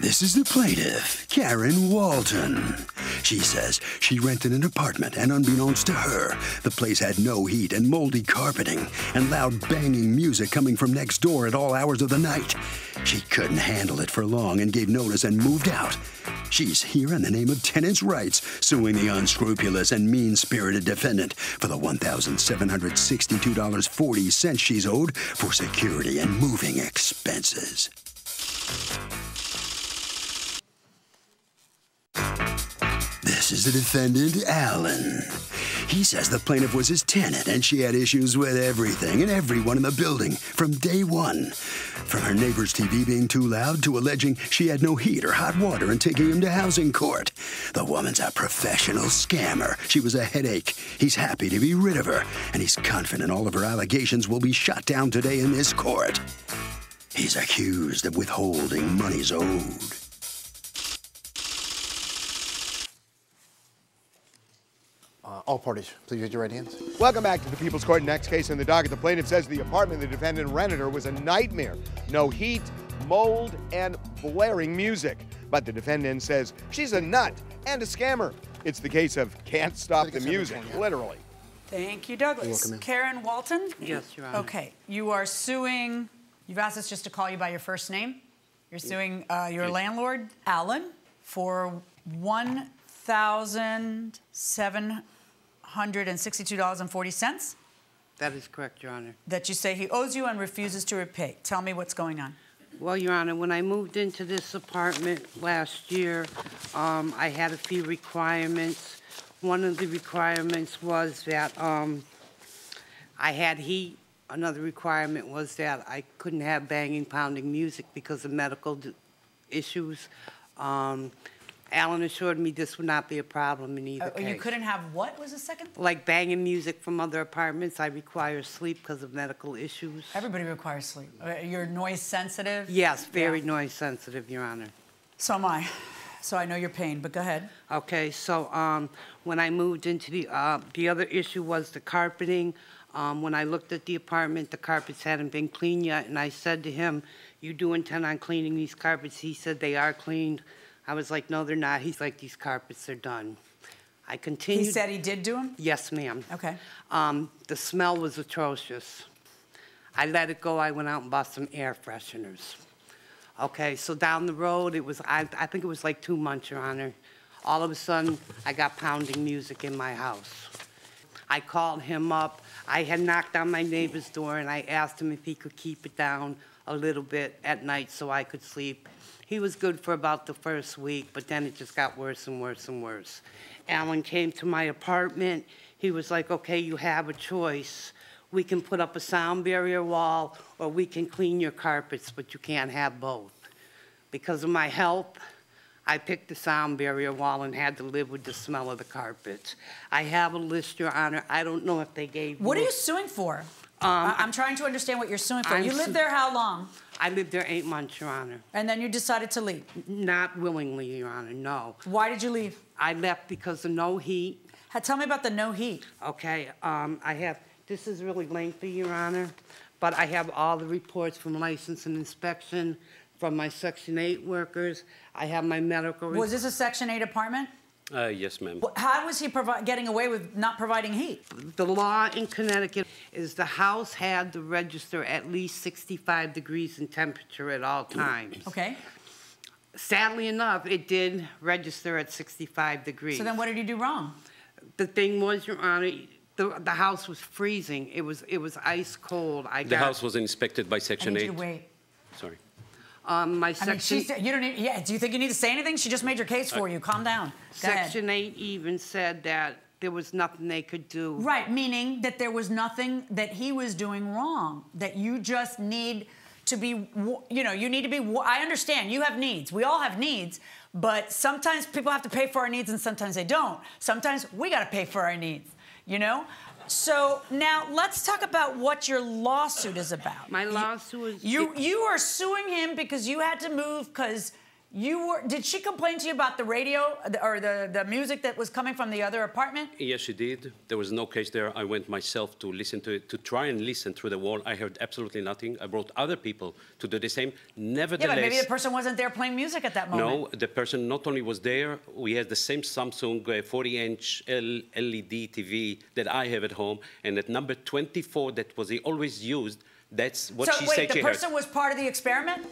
This is the plaintiff, Karen Walton. She says she rented an apartment, and unbeknownst to her, the place had no heat and moldy carpeting and loud banging music coming from next door at all hours of the night. She couldn't handle it for long and gave notice and moved out. She's here in the name of tenants' rights, suing the unscrupulous and mean spirited defendant for the $1,762.40 she's owed for security and moving expenses. This is the defendant, Allen. He says the plaintiff was his tenant and she had issues with everything and everyone in the building from day one. From her neighbor's TV being too loud to alleging she had no heat or hot water and taking him to housing court. The woman's a professional scammer. She was a headache. He's happy to be rid of her, and he's confident all of her allegations will be shot down today in this court. He's accused of withholding monies owed. All parties, please raise your right hands. Welcome back to the People's Court. Next case in the docket. The plaintiff says the apartment the defendant rented her was a nightmare. No heat, mold, and blaring music. But the defendant says she's a nut and a scammer. It's the case of can't stop the music, literally. Thank you, Douglas. welcome, ma'am. Karen Walton? Yes, Your Honor. Okay, you are suing, you've asked us just to call you by your first name. You're suing uh, your landlord, Allen, for $1,762.40 That is correct, Your Honor. that you say he owes you and refuses to repay. Tell me what's going on. Well, Your Honor, when I moved into this apartment last year, um, I had a few requirements. One of the requirements was that um, I had heat. Another requirement was that I couldn't have banging, pounding music because of medical d- issues. Um, Alan assured me this would not be a problem in either Uh, case. You couldn't have what was the second? Like banging music from other apartments, I require sleep because of medical issues. Everybody requires sleep. Uh, You're noise sensitive? Yes, very Yeah. noise sensitive, Your Honor. So am I. So I know your pain, but go ahead. Okay, so um, when I moved into the, uh, the other issue was the carpeting. Um, When I looked at the apartment, the carpets hadn't been cleaned yet, and I said to him, "You do intend on cleaning these carpets?" He said, "They are cleaned." I was like, "No, they're not." He's like, "These carpets are done." I continued. He said he did do them? Yes, ma'am. Okay. Um, the smell was atrocious. I let it go. I went out and bought some air fresheners. Okay, so down the road, it was, I, I think it was like two months, Your Honor. All of a sudden, I got pounding music in my house. I called him up. I had knocked on my neighbor's door and I asked him if he could keep it down a little bit at night so I could sleep. He was good for about the first week, but then it just got worse and worse and worse. Alan came to my apartment. He was like, okay, you have a choice. We can put up a sound barrier wall or we can clean your carpets, but you can't have both. Because of my health, I picked the sound barrier wall and had to live with the smell of the carpets. I have a list, Your Honor. I don't know if they gave What are you- suing for? Um, I- I'm trying to understand what you're suing for. I'm You lived there how long? I lived there eight months, Your Honor. And then you decided to leave. Not willingly, Your Honor, no. Why did you leave? I left because of no heat. Tell me about the no heat. Okay, um, I have, this is really lengthy, Your Honor, but I have all the reports from license and inspection, from my Section 8 workers. I have my medical. Was this a Section 8 apartment? Uh, yes, ma'am. Wh- How was he provi- getting away with not providing heat? The law in Connecticut is the house had to register at least 65 degrees in temperature at all times. Okay. Sadly enough, it did register at 65 degrees. So then what did you do wrong? The thing was, Your Honor, the, the house was freezing. It was, it was ice cold. I The got, house was inspected by I Section need 8. you to wait. Sorry. Um, my I mean, section, she's, you don't need, yeah, do you think you need to say anything? She just made your case for you. Calm down. Go ahead. Section 8 even said that there was nothing they could do. Right, meaning that there was nothing that he was doing wrong, that you just need to be, you know, you need to be, I understand, you have needs. We all have needs, but sometimes people have to pay for our needs and sometimes they don't. Sometimes we got to pay for our needs, you know? So now let's talk about what your lawsuit is about. My lawsuit is- You, you are suing him because you had to move because You were. Did she complain to you about the radio or the, the music that was coming from the other apartment? Yes, she did. There was no case there. I went myself to listen to it, to try and listen through the wall. I heard absolutely nothing. I brought other people to do the same. Yeah, Nevertheless, but maybe the person wasn't there playing music at that moment. no, the person not only was there, we had the same Samsung uh, 40-inch LED TV that I have at home, and at number 24 that was he always used. That's what so she wait, said the she person heard. was part of the experiment.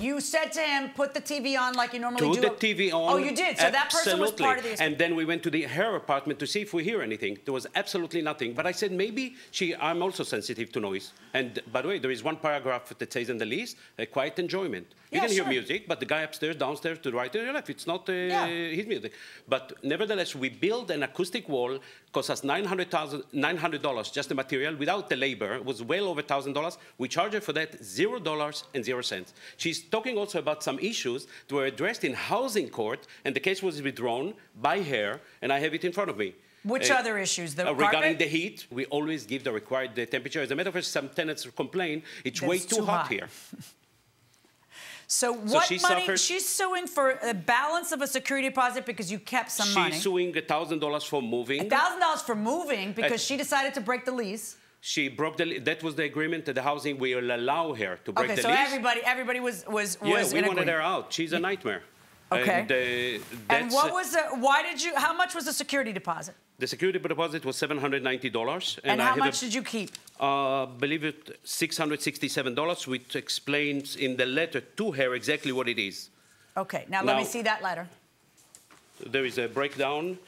You said to him, "Put the TV on like you normally do." the TV on. Oh, you did. So that person was part of the. And then we went to the her apartment to see if we hear anything. There was absolutely nothing. But I said maybe she. I'm also sensitive to noise. And by the way, there is one paragraph that says in the lease, a quiet enjoyment. You Yeah, can hear sure. music, but the guy upstairs, downstairs, to the right, the left, it's not uh, Yeah. his music. But nevertheless, we built an acoustic wall. Cost us $900, $900 just the material without the labor. It was well over $1,000. We charge her for that $0 and 0 cents. She's talking also about some issues that were addressed in housing court, and the case was withdrawn by her, and I have it in front of me. Which Uh, other issues? The uh, regarding the heat, we always give the required temperature. As a matter of fact, some tenants complain it's way too, too hot hot. here. So what she money? suffered- She's suing for a balance of a security deposit because you kept some She's money. She's suing $1,000 for moving. thousand dollars for moving because Uh, she decided to break the lease. She broke the. That was the agreement that the housing we will allow her to break Okay, the so lease. everybody, everybody was was yeah, was we in wanted her out. She's a nightmare. Okay. And, uh, And what was the? Why did you? How much was the security deposit? the security deposit was seven hundred ninety dollars, And, I how much a, did you keep? uh, believe it, six hundred sixty-seven dollars, which explains in the letter to her exactly what it is. Okay, now let me see that letter. There is a breakdown.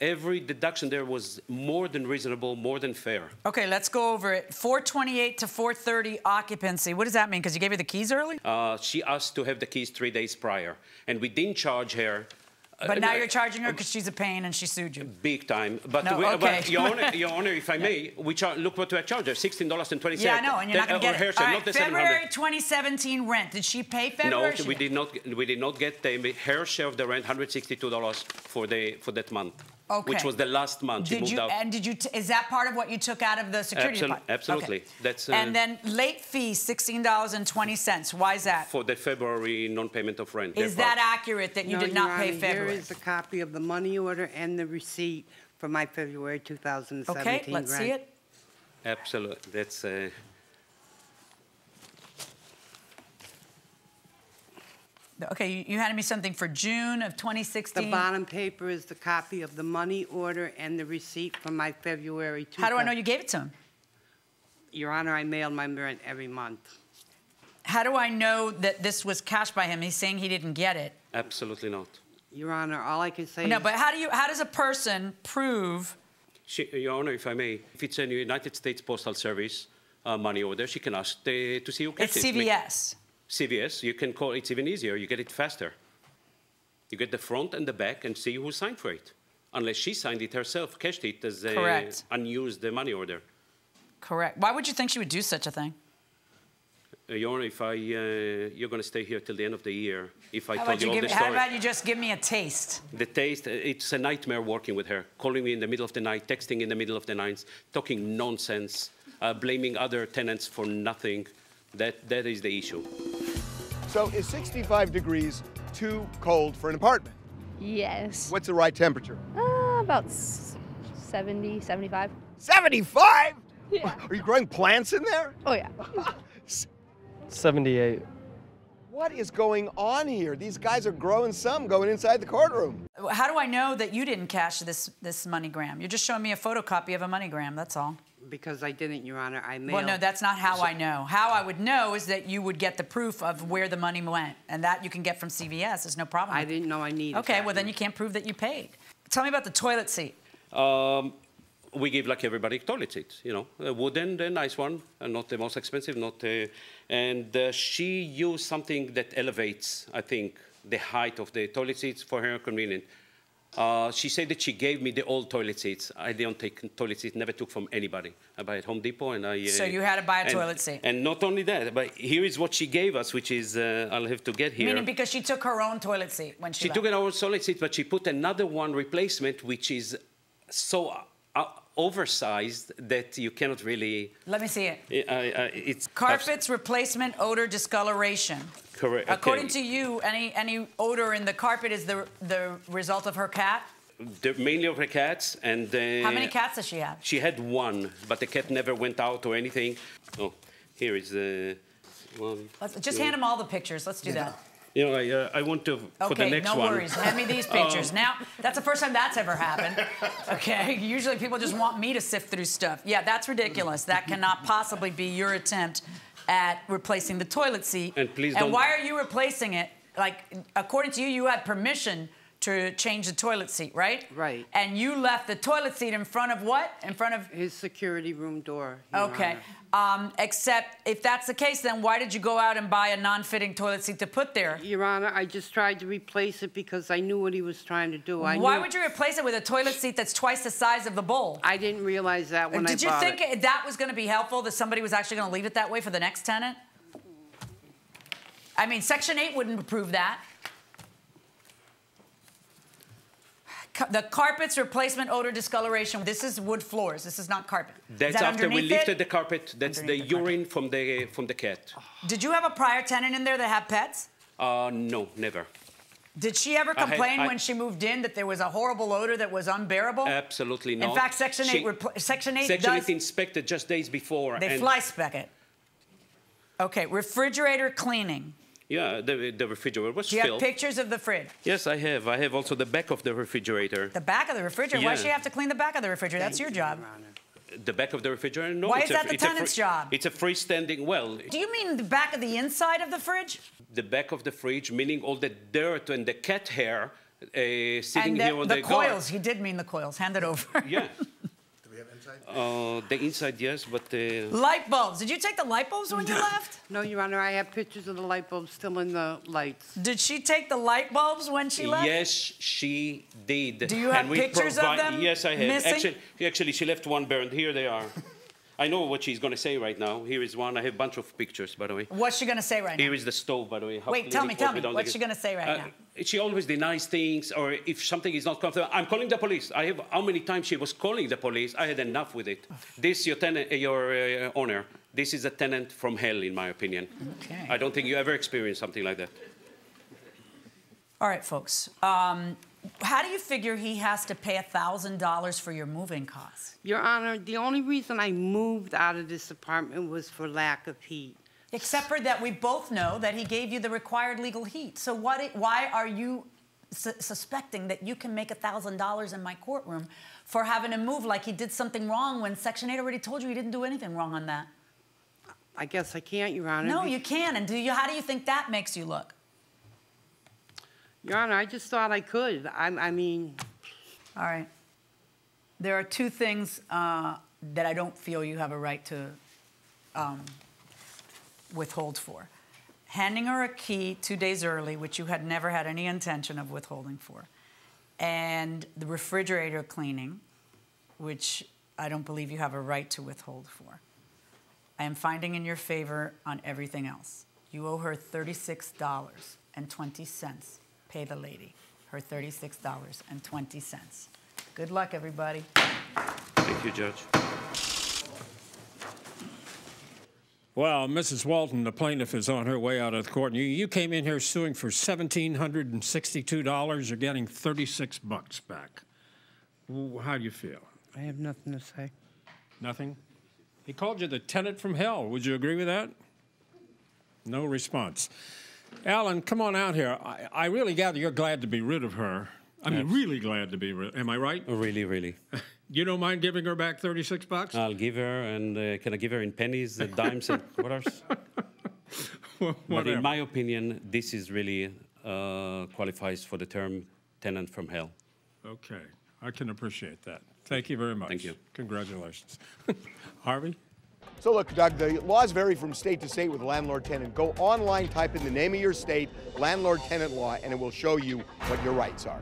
Every deduction there was more than reasonable, more than fair. Okay, let's go over it. 428 to 430 occupancy. What does that mean? Because you gave her the keys early? Uh, she asked to have the keys three days prior, and we didn't charge her. uh, but now uh, you're charging her because she's a pain and she sued you. Big time. But, No, we, okay. but Your, Honor, Your Honor, if I may, we look what we charged her, $16.20. Yeah, I know, and you're not going to That- get it. share, right, February 2017 rent. Did she pay No, February? She we did. did not. We did not get the, her share of the rent, $162 for the for that month, Okay. which was the last month she Did moved you? out. And did you? T- is that part of what you took out of the security Absol- deposit? absolutely. Okay. That's, uh, and then late fee, sixteen dollars and twenty cents. Why is that? for the February non-payment of rent. Is their part. that accurate that you No, did Your not pay February? Here is a copy of the money order and the receipt for my February 2017 okay, let's see rent. it. Absolutely. That's. Uh, Okay, you, you handed me something for June of 2016. The bottom paper is the copy of the money order and the receipt for my February 2000. How do I know you gave it to him? Your Honor, I mail my rent every month. How do I know that this was cashed by him? He's saying he didn't get it. absolutely not. Your Honor, all I can say is No, but how do you? How does a person prove? She, Your Honor, if I may, if it's a United States Postal Service uh, money order, she can ask the, to see who cashed it. It's CVS. CVS, you can call, it's even easier, you get it faster. You get the front and the back and see who signed for it. Unless she signed it herself, cashed it as a Correct. unused money order. Correct. Why would you think she would do such a thing? Uh, Your if I, uh, you're going to stay here till the end of the year, if I How told you you all the How story. about you just give me a taste? The taste, uh, it's a nightmare working with her, calling me in the middle of the night, texting in the middle of the night, talking nonsense, uh, blaming other tenants for nothing. That, that is the issue. So is 65 degrees too cold for an apartment? Yes. What's the right temperature? Uh, about 70, 75. 75? Yeah. Are you growing plants in there? Oh, yeah. 78. What is going on here? These guys are growing some going inside the courtroom. How do I know that you didn't cash this this MoneyGram? You're just showing me a photocopy of a MoneyGram. That's all. Because I didn't, Your Honor, I mailed. Well, no, that's not how I know. How I would know is that you would get the proof of where the money went, and that you can get from CVS. There's no problem. I didn't know I needed Okay, that. well then you can't prove that you paid. Tell me about the toilet seat. Um, we give like everybody toilet seats, you know, a wooden, the nice one, and not the most expensive, not. Uh, and uh, she used something that elevates, I think, the height of the toilet seats for her convenient. Uh, she said that she gave me the old toilet seats. I don't take toilet seats, never took from anybody. I buy at Home Depot and I. Uh, So you had to buy a and- toilet seat. And not only that, but here is what she gave us, which is, uh, I'll have to get here. Meaning because she took her own toilet seat when she, She left. took an old toilet seat, but she put another one replacement, which is so uh, oversized that you cannot really. Let me see it. It's Carpets replacement odor discoloration. Correct. According okay. to you, any any odor in the carpet is the the result of her cat. The- mainly of her cats, and uh, How many cats does she have? She had one, but the cat never went out or anything. Oh, here is the. one. Let's just two. hand him all the pictures. Let's do that. You know, I, uh, I want to for the Okay, next no one. worries. Hand me these pictures. now, that's the first time that's ever happened. Okay, usually people just want me to sift through stuff. Yeah, that's ridiculous. That cannot possibly be your attempt at replacing the toilet seat. And please And don't- why are you replacing it? Like, according to you, you had permission to change the toilet seat, right? Right. And you left the toilet seat in front of what? In front of. His security room door. Your Okay. Um, except if that's the case, then why did you go out and buy a non-fitting toilet seat to put there? Your Honor, I just tried to replace it because I knew what he was trying to do. I Why would you replace it with a toilet seat that's twice the size of the bowl? I didn't realize that when Did I Did you think it. that was going to be helpful that somebody was actually going to leave it that way for the next tenant? I mean, Section 8 wouldn't approve that. The carpet's replacement odor discoloration. This is wood floors. This is not carpet. That's that after we lifted it? the carpet. That's the Underneath the carpet. urine from the from the cat. Did you have a prior tenant in there that had pets? Uh, no, never. Did she ever complain I- when she moved in that there was a horrible odor that was unbearable? Absolutely not. In fact, Section 8, She- repl- Section 8 Section does. 8 inspected just days before. They and fly spec it. Okay, refrigerator cleaning. Yeah, the, the refrigerator was Do you have filled. pictures of the fridge? Yes, I have. I have also the back of the refrigerator. The back of the refrigerator? Why does she Yeah. have to clean the back of the refrigerator? That's your job. Your The back of the refrigerator? No. Why is a- that the a tenant's free- job? It's a freestanding, well, Do you mean the back of the inside of the fridge? the back of the fridge, meaning all the dirt and the cat hair uh, sitting and here on the the, guard. coils. He did mean the coils. Hand it over. Yeah. Do we have inside? Uh, the inside, yes, but the... light bulbs. Did you take the light bulbs when you left? No, Your Honor, I have pictures of the light bulbs still in the lights. Did she take the light bulbs when she left? yes, she did. Do you have And we pictures of them Yes, I have. missing? Actually, actually, she left one burned. Here they are. I know what she's going to say right now. Here is one. I have a bunch of pictures, by the way. What's she gonna say right now? Here is the stove, by the way. How Wait, tell me, tell me. What's she gonna say right Uh, now? She always denies things, or if something is not comfortable, I'm calling the police. I have how many times she was calling the police. I had enough with it. This your tenant, uh, your uh, owner. This is a tenant from hell, in my opinion. Okay. I don't think you ever experienced something like that. All right, folks. Um, how do you figure he has to pay $1,000 for your moving costs? Your Honor, the only reason I moved out of this apartment was for lack of heat. Except for that we both know that he gave you the required legal heat. So what, why are you su- suspecting that you can make $1,000 in my courtroom for having to move like he did something wrong when Section 8 already told you he didn't do anything wrong on that? I guess I can't, Your Honor. No, you can. And do you, how do you think that makes you look? Your Honor, I just thought I could. I, I mean, All right. There are two things uh, that I don't feel you have a right to um, withhold for. Handing her a key two days early, which you had never had any intention of withholding for, and the refrigerator cleaning, which I don't believe you have a right to withhold for. I am finding in your favor on everything else. You owe her $36.20. Pay the lady her $36.20. Good luck, everybody. Thank you, Judge. Well, Mrs. Walton, the plaintiff, is on her way out of the court. You, you came in here suing for $1,762. You're getting 36 bucks back. How do you feel? I have nothing to say. Nothing? He called you the tenant from hell. Would you agree with that? No response. Alan, come on out here. I, I really gather you're glad to be rid of her. I mean, really glad to be rid. Am I right? Really, really. You don't mind giving her back 36 bucks? I'll give her, and uh, can I give her in pennies, uh, dimes, and quarters? But in my opinion, this is really uh, qualifies for the term tenant from hell. Okay, I can appreciate that. Thank you very much. Thank you. Congratulations. Harvey? So look, Doug, the laws vary from state to state with landlord-tenant. Go online, type in the name of your state, landlord-tenant law, and it will show you what your rights are.